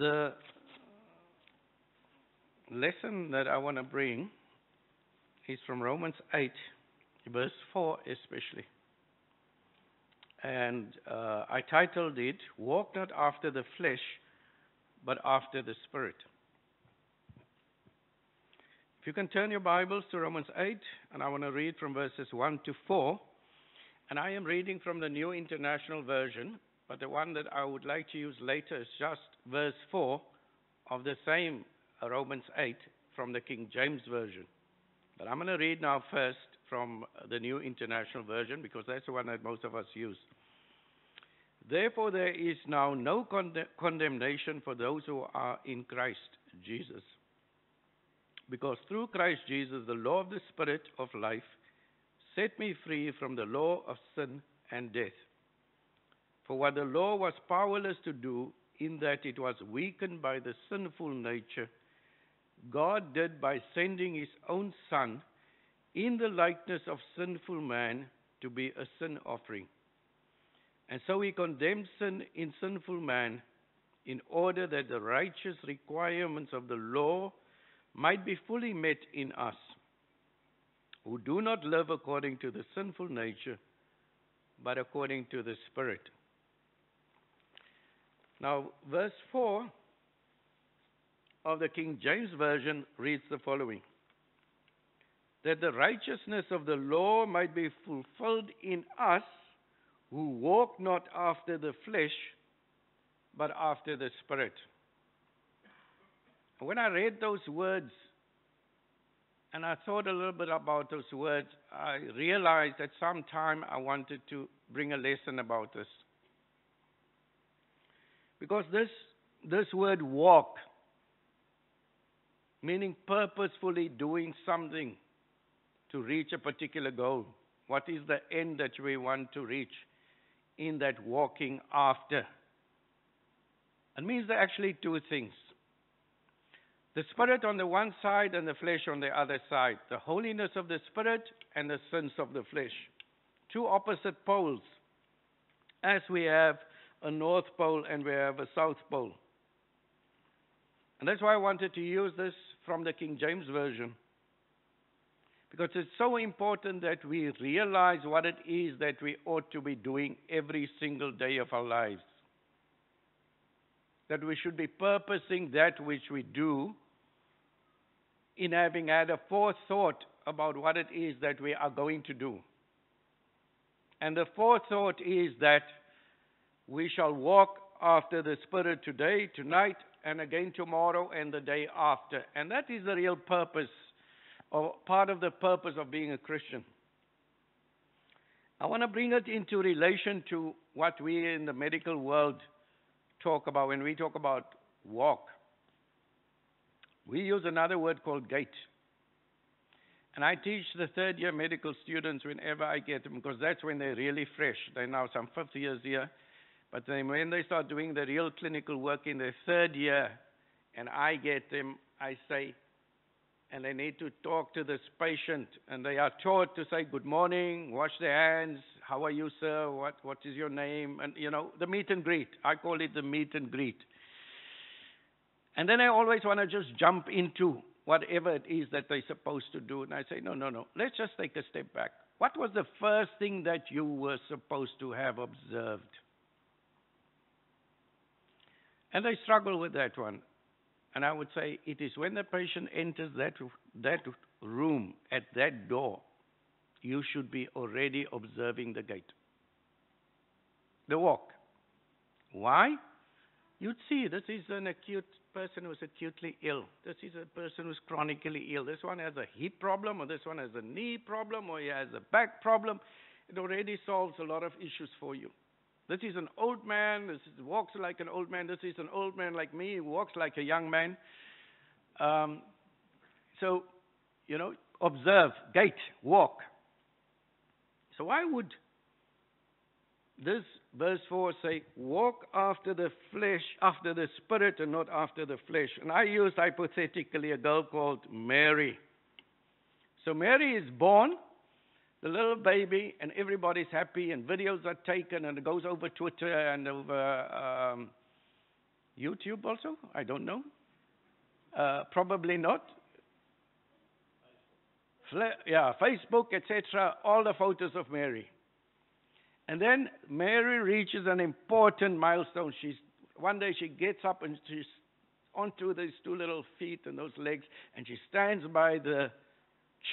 The lesson that I want to bring is from Romans 8, verse 4 especially. And uh, I titled it, Walk Not After the Flesh, but After the Spirit. If you can turn your Bibles to Romans 8, and I want to read from verses 1 to 4. And I am reading from the New International Version, but the one that I would like to use later is just verse 4 of the same Romans 8 from the King James Version. But I'm going to read now first from the New International Version because that's the one that most of us use. Therefore, there is now no condemnation for those who are in Christ Jesus because through Christ Jesus, the law of the Spirit of life set me free from the law of sin and death. For what the law was powerless to do, in that it was weakened by the sinful nature, God did by sending his own Son in the likeness of sinful man to be a sin offering. And so he condemned sin in sinful man in order that the righteous requirements of the law might be fully met in us, who do not live according to the sinful nature, but according to the Spirit. Now, verse 4 of the King James Version reads the following That the righteousness of the law might be fulfilled in us who walk not after the flesh, but after the Spirit. When I read those words and I thought a little bit about those words, I realized that some time I wanted to bring a lesson about this. Because this, this word walk, meaning purposefully doing something to reach a particular goal. What is the end that we want to reach in that walking after? It means there are actually two things. The spirit on the one side and the flesh on the other side. The holiness of the spirit and the sins of the flesh. Two opposite poles. As we have a north pole and we have a south pole. And that's why I wanted to use this from the King James Version. Because it's so important that we realize what it is that we ought to be doing every single day of our lives. That we should be purposing that which we do in having had a forethought about what it is that we are going to do. And the forethought is that we shall walk after the Spirit today, tonight, and again tomorrow and the day after. And that is the real purpose, or part of the purpose of being a Christian. I want to bring it into relation to what we in the medical world talk about when we talk about walk. We use another word called gait. And I teach the third year medical students whenever I get them because that's when they're really fresh. They're now some fifth years here. But then when they start doing the real clinical work in their third year, and I get them, I say, and they need to talk to this patient, and they are taught to say good morning, wash their hands, how are you, sir, what, what is your name, and you know, the meet and greet. I call it the meet and greet. And then I always want to just jump into whatever it is that they're supposed to do. And I say, no, no, no, let's just take a step back. What was the first thing that you were supposed to have observed? And they struggle with that one. And I would say it is when the patient enters that, that room, at that door, you should be already observing the gait, the walk. Why? You'd see this is an acute person who's acutely ill. This is a person who's chronically ill. This one has a hip problem, or this one has a knee problem, or he has a back problem. It already solves a lot of issues for you. This is an old man. This is, walks like an old man. This is an old man like me walks like a young man. Um, so, you know, observe, gait, walk. So why would this verse 4 say, walk after the flesh, after the spirit, and not after the flesh? And I used hypothetically a girl called Mary. So Mary is born the little baby, and everybody's happy, and videos are taken, and it goes over Twitter and over um, YouTube also? I don't know. Uh, probably not. Fla- yeah, Facebook, etc. All the photos of Mary. And then Mary reaches an important milestone. She's one day she gets up and she's onto these two little feet and those legs, and she stands by the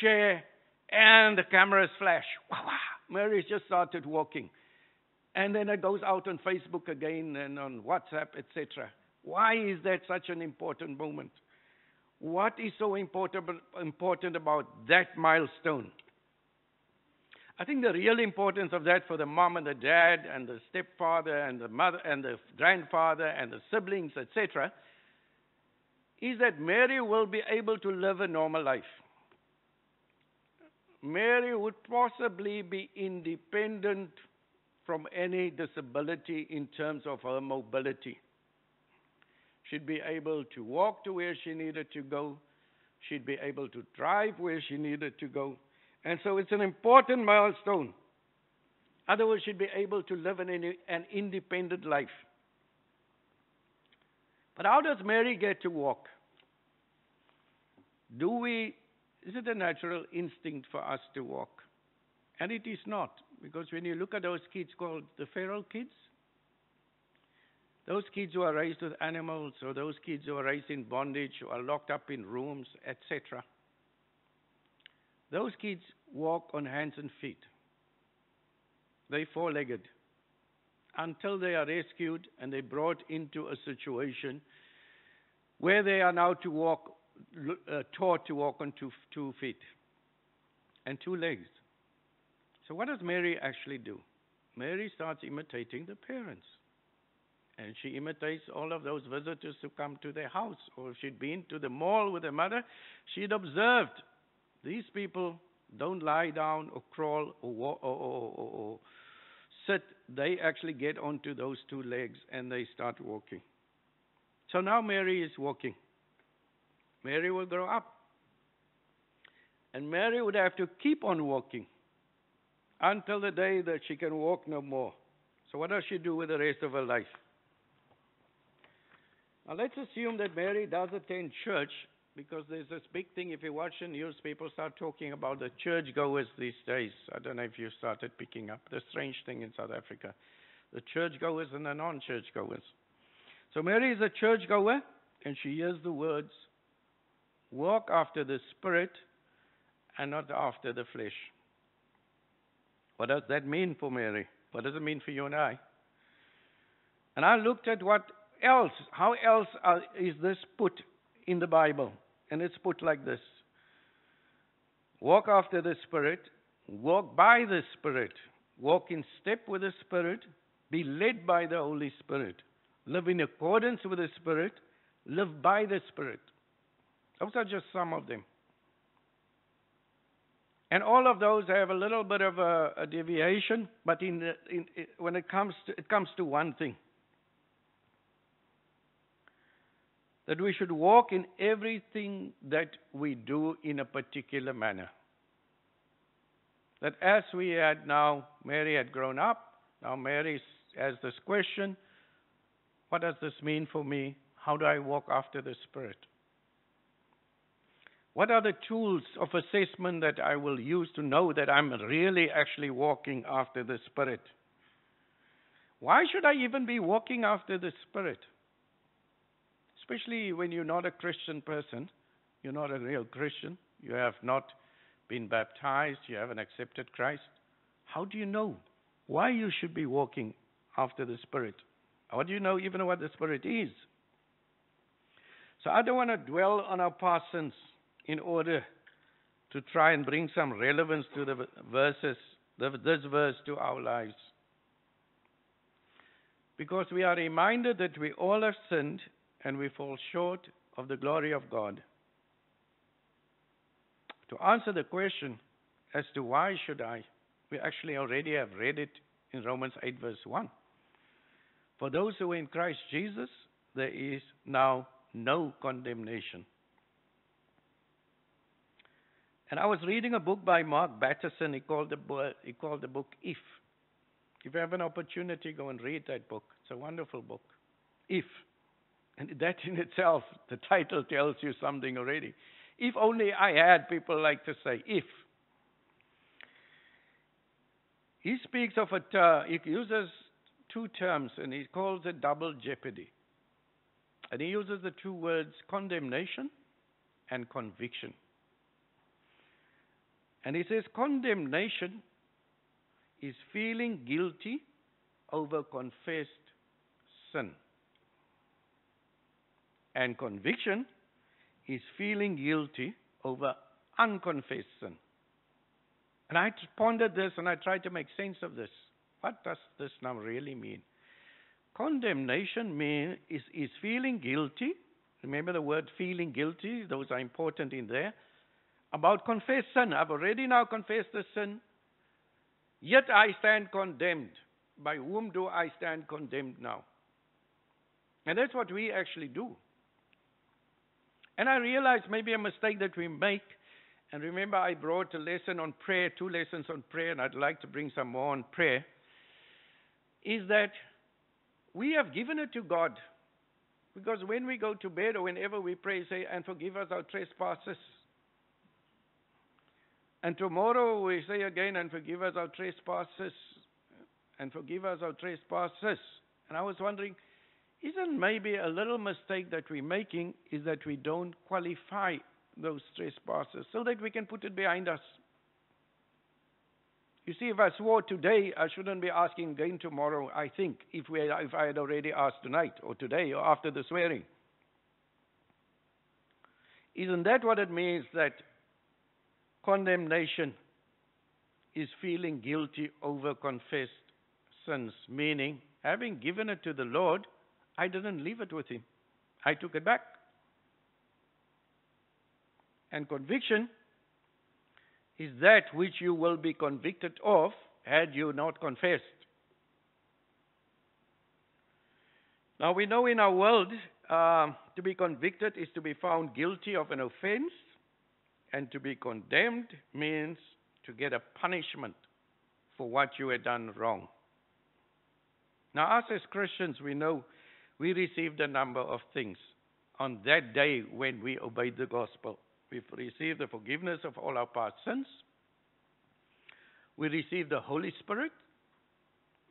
chair, and the cameras flash. Wow. Mary's just started walking. And then it goes out on Facebook again and on WhatsApp, etc. Why is that such an important moment? What is so important about that milestone? I think the real importance of that for the mom and the dad and the stepfather and the mother and the grandfather and the siblings, etc., is that Mary will be able to live a normal life. Mary would possibly be independent from any disability in terms of her mobility. She'd be able to walk to where she needed to go. She'd be able to drive where she needed to go. And so it's an important milestone. Otherwise, she'd be able to live an, an independent life. But how does Mary get to walk? Do we, is it a natural instinct for us to walk? And it is not, because when you look at those kids called the feral kids, those kids who are raised with animals, or those kids who are raised in bondage, who are locked up in rooms, etc., those kids walk on hands and feet. They're four legged until they are rescued and they are brought into a situation where they are now to walk, uh, taught to walk on two, two feet and two legs. So, what does Mary actually do? Mary starts imitating the parents. And she imitates all of those visitors who come to their house. Or if she'd been to the mall with her mother, she'd observed these people don't lie down or crawl or, or, or, or sit. They actually get onto those two legs and they start walking. So now Mary is walking. Mary will grow up. And Mary would have to keep on walking until the day that she can walk no more. So, what does she do with the rest of her life? Now, let's assume that Mary does attend church because there's this big thing. If you watch the news, people start talking about the churchgoers these days. I don't know if you started picking up the strange thing in South Africa the churchgoers and the non churchgoers. So Mary is a churchgoer, and she hears the words walk after the Spirit and not after the flesh. What does that mean for Mary? What does it mean for you and I? And I looked at what else, how else uh, is this put in the Bible? And it's put like this Walk after the Spirit, walk by the Spirit, walk in step with the Spirit, be led by the Holy Spirit, live in accordance with the Spirit, live by the Spirit. Those are just some of them. And all of those have a little bit of a, a deviation, but in, in, when it comes to, it comes to one thing. that we should walk in everything that we do in a particular manner. That as we had now, Mary had grown up, now Mary has this question what does this mean for me? How do I walk after the Spirit? What are the tools of assessment that I will use to know that I'm really actually walking after the Spirit? Why should I even be walking after the Spirit? especially when you're not a Christian person, you're not a real Christian, you have not been baptized, you haven't accepted Christ. How do you know why you should be walking after the Spirit? How do you know even what the Spirit is? So I don't want to dwell on our past sins in order to try and bring some relevance to the verses, this verse to our lives. Because we are reminded that we all have sinned and we fall short of the glory of God. To answer the question as to why should I, we actually already have read it in Romans 8, verse 1. For those who are in Christ Jesus, there is now no condemnation. And I was reading a book by Mark Batterson. He called the, he called the book If. If you have an opportunity, go and read that book. It's a wonderful book. If. And that in itself, the title tells you something already. If only I had, people like to say, if. He speaks of a term, he uses two terms and he calls it double jeopardy. And he uses the two words condemnation and conviction. And he says condemnation is feeling guilty over confessed sin. And conviction is feeling guilty over unconfessed sin. And I pondered this and I tried to make sense of this. What does this now really mean? Condemnation mean, is, is feeling guilty. Remember the word feeling guilty? Those are important in there. About confessed sin. I've already now confessed the sin. Yet I stand condemned. By whom do I stand condemned now? And that's what we actually do. And I realize maybe a mistake that we make. And remember, I brought a lesson on prayer, two lessons on prayer, and I'd like to bring some more on prayer. Is that we have given it to God. Because when we go to bed or whenever we pray, say, and forgive us our trespasses. And tomorrow we say again, and forgive us our trespasses. And forgive us our trespasses. And I was wondering, isn't maybe a little mistake that we're making is that we don't qualify those trespasses so that we can put it behind us? You see, if I swore today, I shouldn't be asking again tomorrow, I think, if, we, if I had already asked tonight or today or after the swearing. Isn't that what it means that condemnation is feeling guilty over confessed sins? Meaning, having given it to the Lord, I didn't leave it with Him, I took it back. And conviction is that which you will be convicted of had you not confessed. Now, we know in our world, uh, to be convicted is to be found guilty of an offense, and to be condemned means to get a punishment for what you had done wrong. Now, us as Christians, we know we received a number of things on that day when we obeyed the gospel. We've received the forgiveness of all our past sins. We received the Holy Spirit.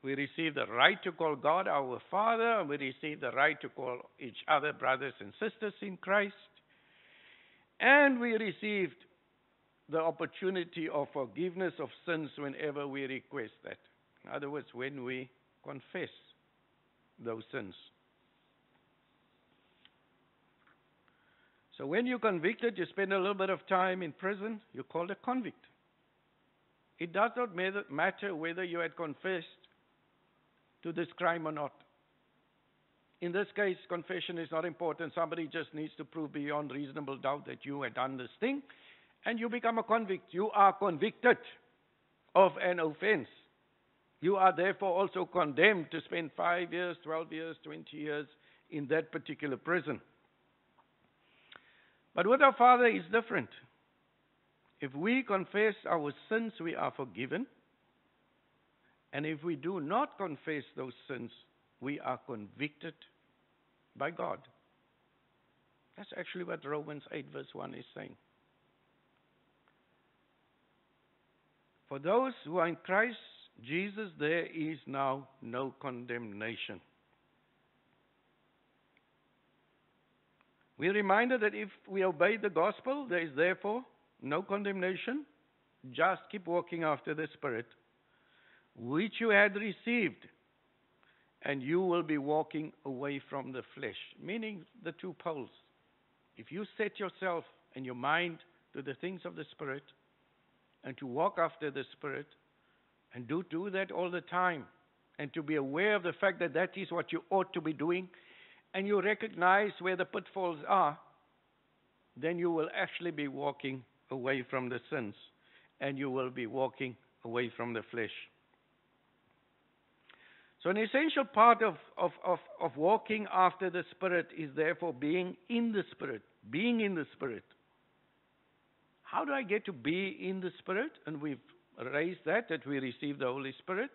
We received the right to call God our Father, and we received the right to call each other brothers and sisters in Christ. And we received the opportunity of forgiveness of sins whenever we request that. In other words, when we confess those sins. So when you're convicted, you spend a little bit of time in prison, you're called a convict. It does not matter whether you had confessed to this crime or not. In this case, confession is not important. Somebody just needs to prove beyond reasonable doubt that you had done this thing, and you become a convict. You are convicted of an offense. You are therefore also condemned to spend five years, 12 years, 20 years in that particular prison. But with our Father is different. If we confess our sins, we are forgiven. And if we do not confess those sins, we are convicted by God. That's actually what Romans 8, verse 1 is saying. For those who are in Christ Jesus, there is now no condemnation. We're reminded that if we obey the gospel, there is therefore no condemnation. Just keep walking after the Spirit, which you had received, and you will be walking away from the flesh, meaning the two poles. If you set yourself and your mind to the things of the Spirit, and to walk after the Spirit, and do, do that all the time, and to be aware of the fact that that is what you ought to be doing, and you recognize where the pitfalls are, then you will actually be walking away from the sins and you will be walking away from the flesh. So, an essential part of, of, of, of walking after the Spirit is therefore being in the Spirit. Being in the Spirit. How do I get to be in the Spirit? And we've raised that, that we receive the Holy Spirit.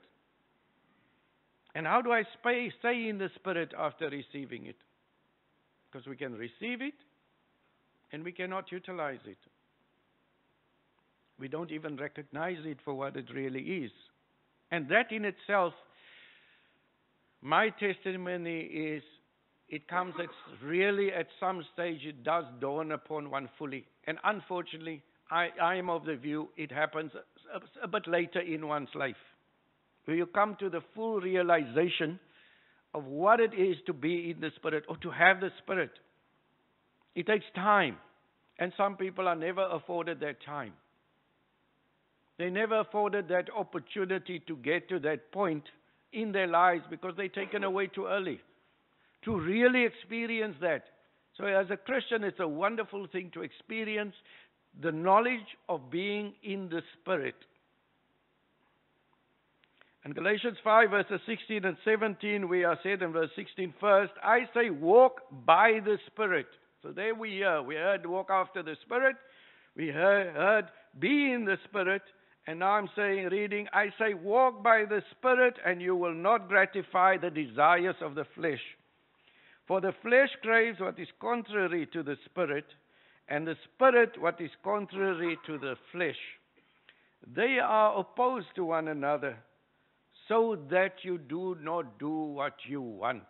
And how do I stay in the Spirit after receiving it? because we can receive it and we cannot utilize it. We don't even recognize it for what it really is. And that in itself, my testimony is it comes at really at some stage it does dawn upon one fully. And unfortunately, I, I am of the view it happens a, a bit later in one's life. Where you come to the full realization of what it is to be in the Spirit or to have the Spirit. It takes time. And some people are never afforded that time. They never afforded that opportunity to get to that point in their lives because they're taken away too early to really experience that. So, as a Christian, it's a wonderful thing to experience the knowledge of being in the Spirit. And Galatians 5, verses 16 and 17, we are said in verse 16 first, I say, walk by the Spirit. So there we hear. We heard walk after the Spirit. We heard, heard be in the Spirit. And now I'm saying, reading, I say, walk by the Spirit, and you will not gratify the desires of the flesh. For the flesh craves what is contrary to the spirit, and the spirit what is contrary to the flesh. They are opposed to one another, so that you do not do what you want.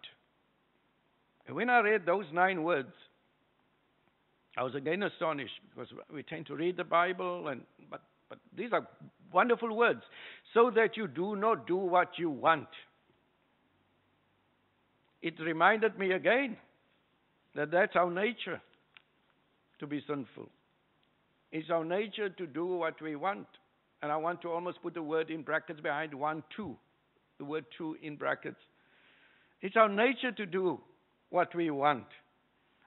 And when I read those nine words, I was again astonished because we tend to read the Bible, and, but, but these are wonderful words. So that you do not do what you want it reminded me again that that's our nature to be sinful. It's our nature to do what we want. And I want to almost put the word in brackets behind one, two. The word two in brackets. It's our nature to do what we want.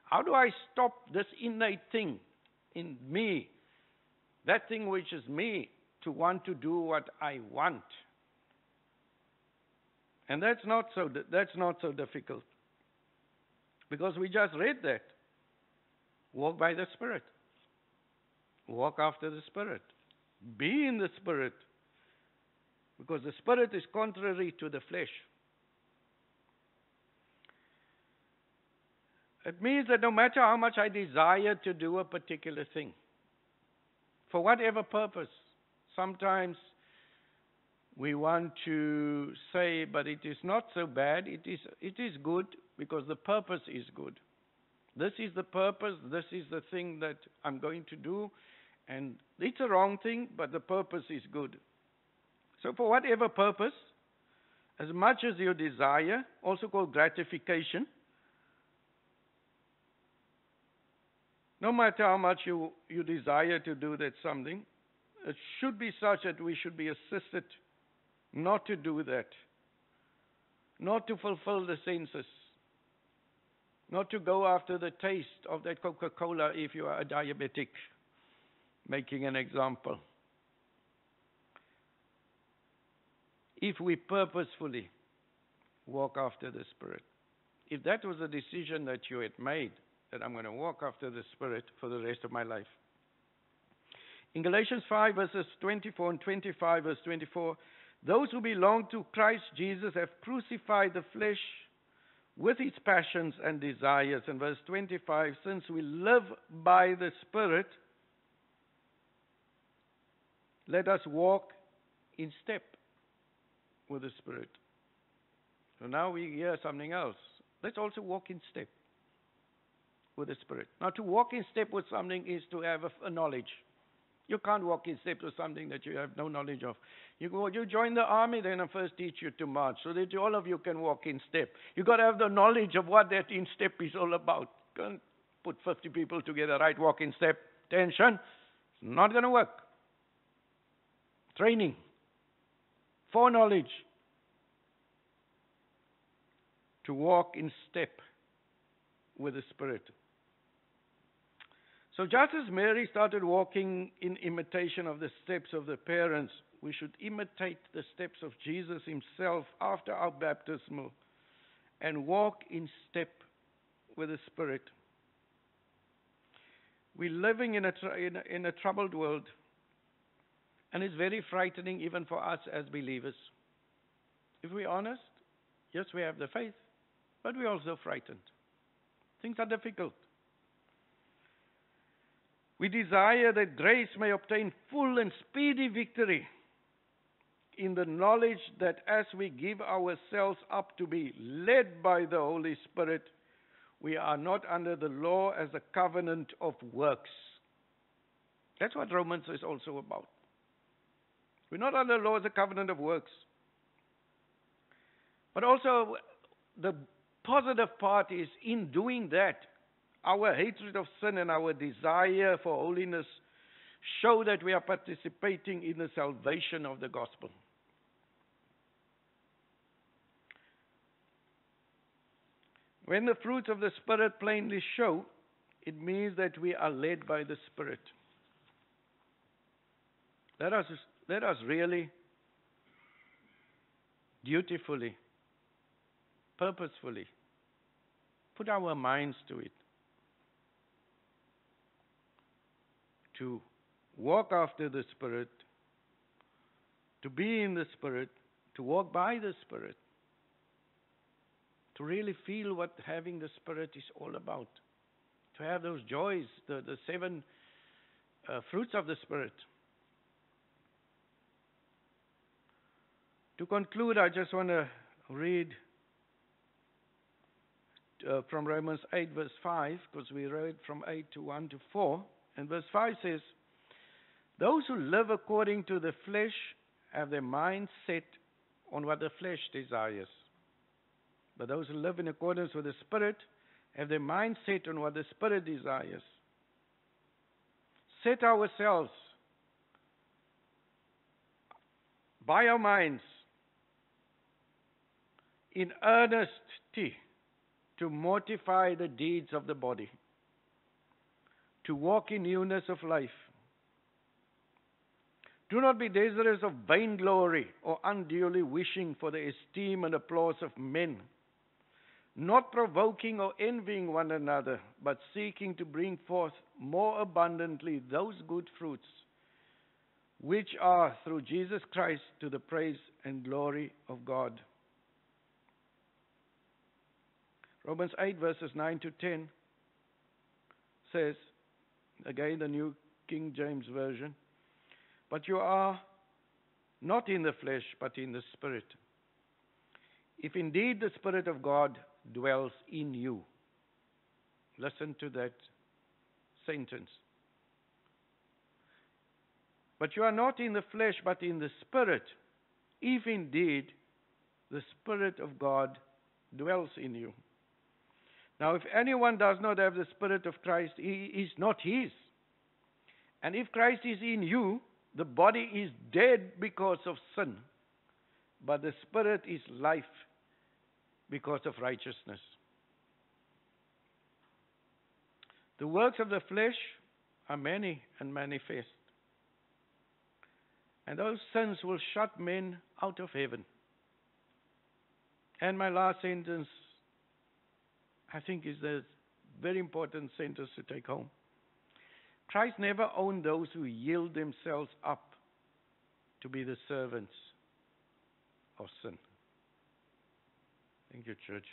How do I stop this innate thing in me, that thing which is me, to want to do what I want? And that's not so, that's not so difficult. Because we just read that. Walk by the Spirit. Walk after the Spirit. Be in the Spirit. Because the Spirit is contrary to the flesh. It means that no matter how much I desire to do a particular thing, for whatever purpose, sometimes we want to say, but it is not so bad. It is, it is good because the purpose is good. This is the purpose. This is the thing that I'm going to do. And it's a wrong thing, but the purpose is good. So, for whatever purpose, as much as you desire, also called gratification, no matter how much you, you desire to do that something, it should be such that we should be assisted not to do that, not to fulfill the senses, not to go after the taste of that Coca Cola if you are a diabetic, making an example. If we purposefully walk after the Spirit, if that was a decision that you had made, that I'm going to walk after the Spirit for the rest of my life. In Galatians 5, verses 24 and 25, verse 24, those who belong to Christ Jesus have crucified the flesh with its passions and desires. And verse 25, since we live by the Spirit, let us walk in step with the Spirit. So now we hear something else. Let's also walk in step with the Spirit. Now, to walk in step with something is to have a, a knowledge. You can't walk in step with something that you have no knowledge of. You go, you join the army, then I first teach you to march, so that all of you can walk in step. You've got to have the knowledge of what that in step is all about. Can't put 50 people together, right? Walk in step. Tension. It's not going to work. Training. Foreknowledge. To walk in step with the Spirit. So just as Mary started walking in imitation of the steps of the parents, we should imitate the steps of Jesus himself after our baptismal and walk in step with the Spirit. We're living in a, in a, in a troubled world, and it's very frightening even for us as believers. If we're honest, yes, we have the faith, but we're also frightened. Things are difficult. We desire that grace may obtain full and speedy victory in the knowledge that as we give ourselves up to be led by the Holy Spirit, we are not under the law as a covenant of works. That's what Romans is also about. We're not under the law as a covenant of works. But also, the positive part is in doing that, our hatred of sin and our desire for holiness show that we are participating in the salvation of the gospel. When the fruits of the Spirit plainly show, it means that we are led by the Spirit. Let us, let us really, dutifully, purposefully, put our minds to it. To walk after the Spirit, to be in the Spirit, to walk by the Spirit to really feel what having the Spirit is all about. To have those joys, the, the seven uh, fruits of the Spirit. To conclude, I just want to read uh, from Romans 8, verse 5, because we read from 8 to 1 to 4. And verse 5 says, Those who live according to the flesh have their mind set on what the flesh desires. But those who live in accordance with the Spirit have their mind set on what the Spirit desires. Set ourselves by our minds in earnesty to mortify the deeds of the body, to walk in newness of life. Do not be desirous of vainglory or unduly wishing for the esteem and applause of men not provoking or envying one another, but seeking to bring forth more abundantly those good fruits which are through Jesus Christ to the praise and glory of God. Romans 8, verses 9 to 10 says, again, the New King James Version, but you are not in the flesh, but in the Spirit. If indeed the Spirit of God dwells in you. Listen to that sentence. But you are not in the flesh, but in the Spirit, if indeed the Spirit of God dwells in you. Now, if anyone does not have the Spirit of Christ, he is not his. And if Christ is in you, the body is dead because of sin, but the Spirit is life because of righteousness. The works of the flesh are many and manifest. And those sins will shut men out of heaven. And my last sentence, I think, is a very important sentence to take home. Christ never owned those who yield themselves up to be the servants of sin. Thank you, church.